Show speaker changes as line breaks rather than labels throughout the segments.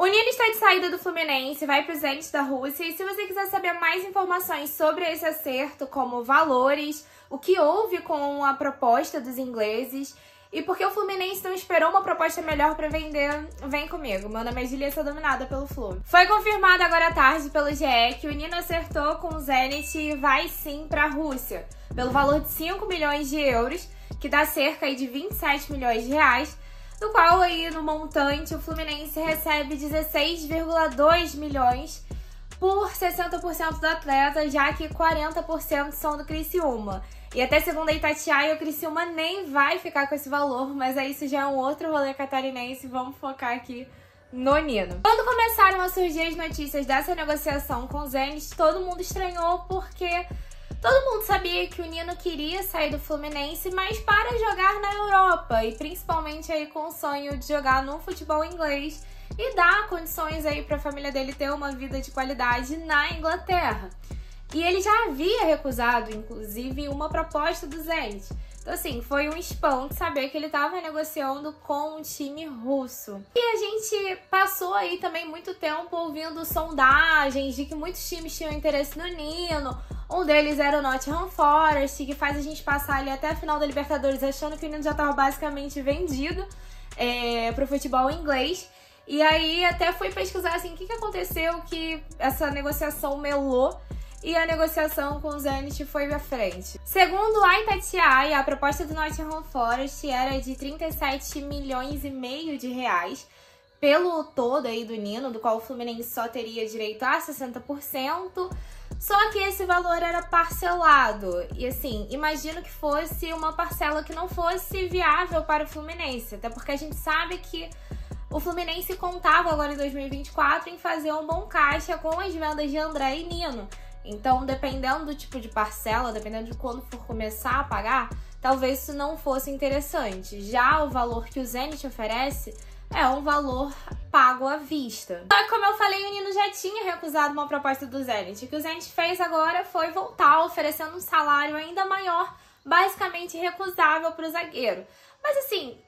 O Nino está de saída do Fluminense, vai para os Zenit da Rússia. E se você quiser saber mais informações sobre esse acerto, como valores, o que houve com a proposta dos ingleses e por que o Fluminense não esperou uma proposta melhor para vender, vem comigo. Meu nome é Julia, sou dominada pelo Flu. Foi confirmado agora à tarde pelo GE que o Nino acertou com o Zenit e vai sim para a Rússia, pelo valor de 5 milhões de euros, que dá cerca de 27 milhões de reais do qual aí no montante o Fluminense recebe 16,2 milhões por 60% do atleta, já que 40% são do Criciúma. E até segundo a Itatiaia, o Criciúma nem vai ficar com esse valor, mas aí isso já é um outro rolê catarinense, vamos focar aqui no Nino. Quando começaram a surgir as notícias dessa negociação com o Zenit, todo mundo estranhou porque Todo mundo sabia que o Nino queria sair do Fluminense, mas para jogar na Europa e principalmente aí com o sonho de jogar no futebol inglês e dar condições aí para a família dele ter uma vida de qualidade na Inglaterra. E ele já havia recusado, inclusive, uma proposta do Zenit. Assim, foi um espanto saber que ele estava negociando com um time russo. E a gente passou aí também muito tempo ouvindo sondagens de que muitos times tinham interesse no Nino, um deles era o Nottingham Forest, que faz a gente passar ali até a final da Libertadores achando que o Nino já estava basicamente vendido é, pro futebol inglês. E aí até fui pesquisar assim, o que, que aconteceu que essa negociação melou e a negociação com o Zenit foi pra frente. Segundo a Itatiaia, a proposta do Nottingham Forest era de 37 milhões e meio de reais pelo todo aí do Nino, do qual o Fluminense só teria direito a 60%. Só que esse valor era parcelado. E assim, imagino que fosse uma parcela que não fosse viável para o Fluminense. Até porque a gente sabe que o Fluminense contava agora em 2024 em fazer um bom caixa com as vendas de André e Nino. Então, dependendo do tipo de parcela, dependendo de quando for começar a pagar, talvez isso não fosse interessante. Já o valor que o Zenit oferece é um valor pago à vista. Só que, como eu falei, o Nino já tinha recusado uma proposta do Zenit. O que o Zenit fez agora foi voltar oferecendo um salário ainda maior, basicamente recusável para o zagueiro. Mas assim,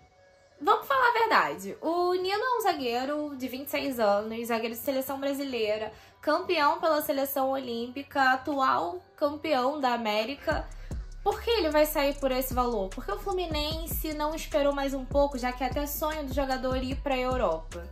vamos falar a verdade. O Nino é um zagueiro de 26 anos, zagueiro de seleção brasileira, campeão pela seleção olímpica, atual campeão da América. Por que ele vai sair por esse valor? Porque o Fluminense não esperou mais um pouco, já que é até sonho do jogador ir para a Europa.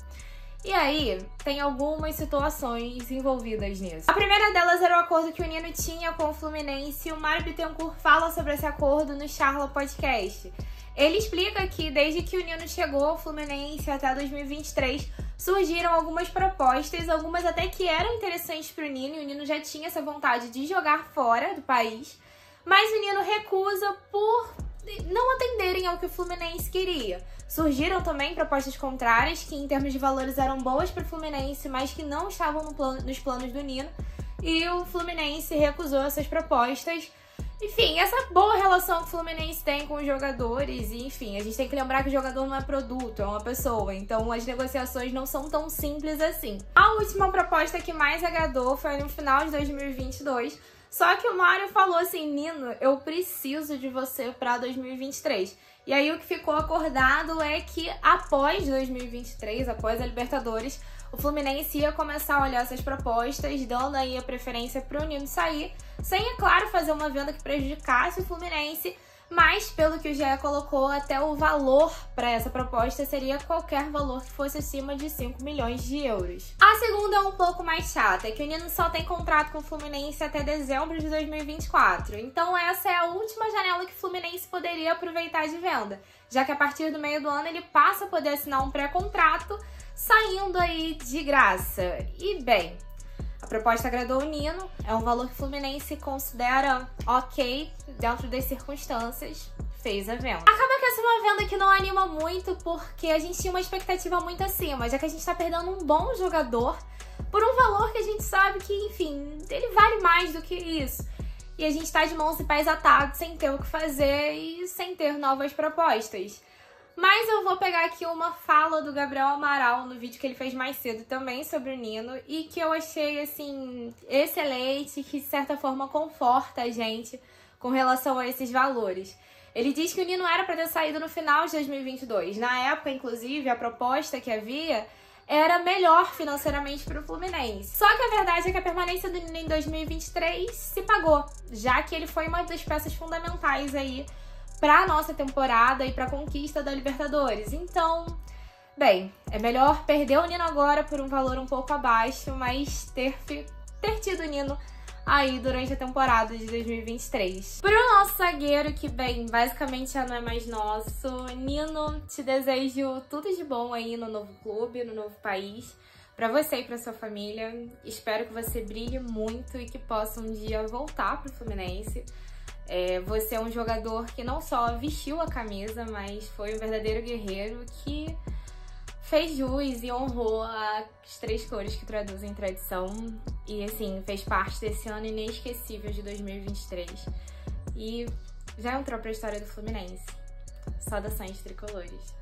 E aí, tem algumas situações envolvidas nisso. A primeira delas era o acordo que o Nino tinha com o Fluminense e o Mário Bittencourt fala sobre esse acordo no Charla Podcast. Ele explica que desde que o Nino chegou ao Fluminense até 2023, surgiram algumas propostas, algumas até que eram interessantes para o Nino, e o Nino já tinha essa vontade de jogar fora do país mas o Nino recusa por não atenderem ao que o Fluminense queria. Surgiram também propostas contrárias, que em termos de valores eram boas para o Fluminense, mas que não estavam no plano, nos planos do Nino. E o Fluminense recusou essas propostas. Enfim, essa boa relação que o Fluminense tem com os jogadores, e enfim, a gente tem que lembrar que o jogador não é produto, é uma pessoa, então as negociações não são tão simples assim. A última proposta que mais agradou foi no final de 2022, só que o Mário falou assim: Nino, eu preciso de você para 2023. E aí o que ficou acordado é que após 2023, após a Libertadores, o Fluminense ia começar a olhar essas propostas, dando aí a preferência para o Nino sair, sem, é claro, fazer uma venda que prejudicasse o Fluminense mas, pelo que o GE colocou, até o valor para essa proposta seria qualquer valor que fosse acima de 5 milhões de euros. A segunda é um pouco mais chata, é que o Nino só tem contrato com o Fluminense até dezembro de 2024. Então essa é a última janela que o Fluminense poderia aproveitar de venda, já que a partir do meio do ano ele passa a poder assinar um pré-contrato saindo aí de graça. E bem, proposta agradou o Nino, é um valor que o Fluminense considera ok dentro das circunstâncias, fez a venda. Acaba que essa é uma venda que não anima muito porque a gente tinha uma expectativa muito acima, já que a gente tá perdendo um bom jogador por um valor que a gente sabe que, enfim, ele vale mais do que isso. E a gente tá de mãos e pés atados sem ter o que fazer e sem ter novas propostas. Mas eu vou pegar aqui uma fala do Gabriel Amaral no vídeo que ele fez mais cedo também sobre o Nino e que eu achei, assim, excelente, que de certa forma conforta a gente com relação a esses valores. Ele diz que o Nino era para ter saído no final de 2022. Na época, inclusive, a proposta que havia era melhor financeiramente para o Fluminense. Só que a verdade é que a permanência do Nino em 2023 se pagou, já que ele foi uma das peças fundamentais aí para nossa temporada e para a conquista da Libertadores. Então, bem, é melhor perder o Nino agora por um valor um pouco abaixo, mas ter, ter tido o Nino aí durante a temporada de 2023. Pro nosso zagueiro, que bem, basicamente já não é mais nosso, Nino, te desejo tudo de bom aí no novo clube, no novo país. Para você e para sua família, espero que você brilhe muito e que possa um dia voltar pro Fluminense. É, você é um jogador que não só vestiu a camisa, mas foi um verdadeiro guerreiro que fez jus e honrou as três cores que traduzem tradição e, assim, fez parte desse ano inesquecível de 2023. E já entrou pra história do Fluminense. Saudações tricolores.